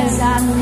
as I